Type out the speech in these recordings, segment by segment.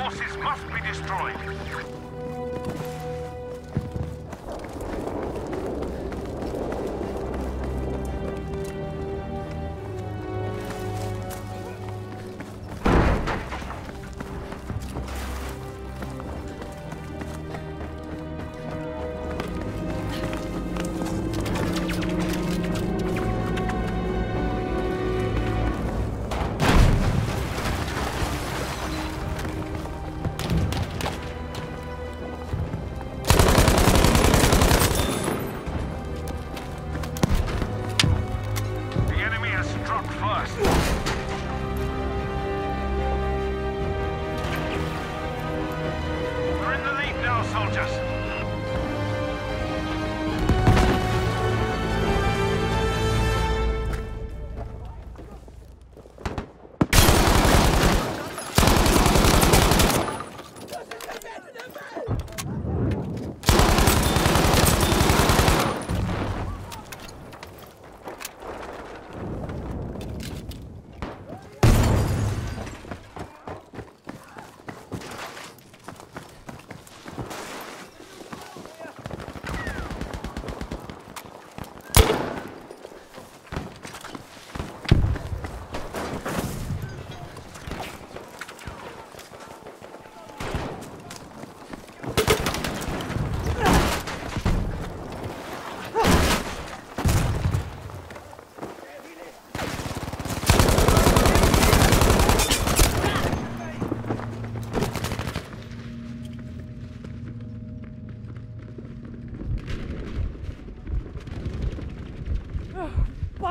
forces must be destroyed.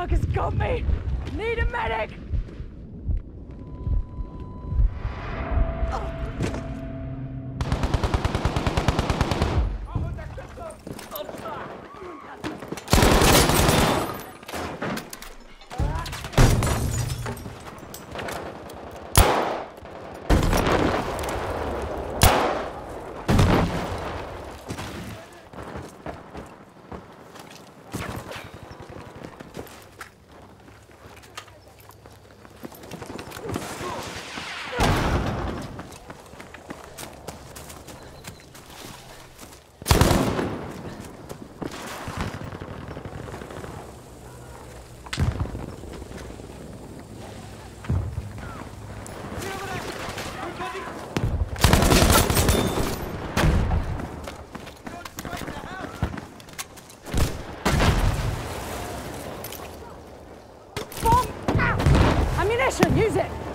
Fuck has got me! Need a medic! Ammunition! Use it!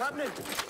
happening?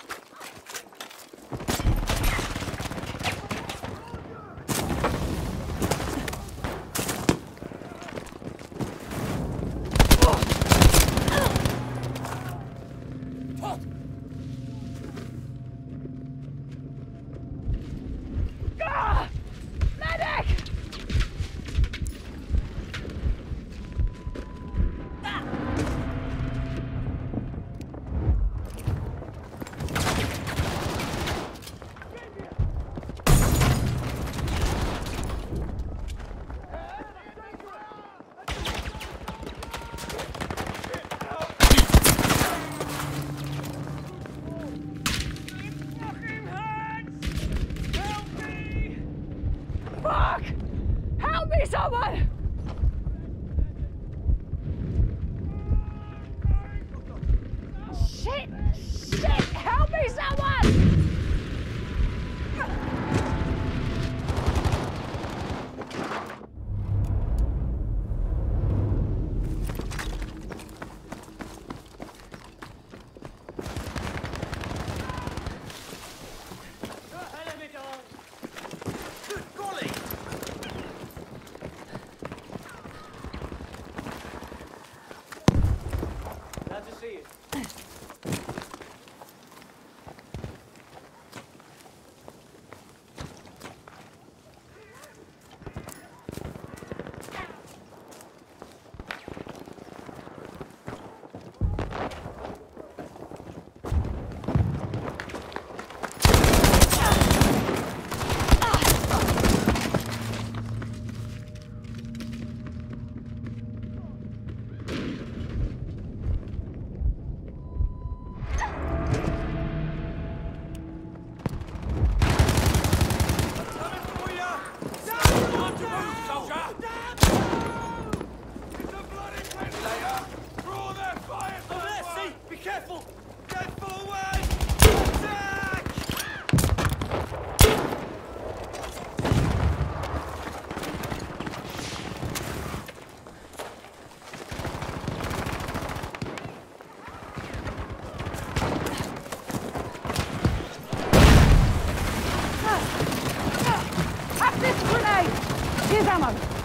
mal.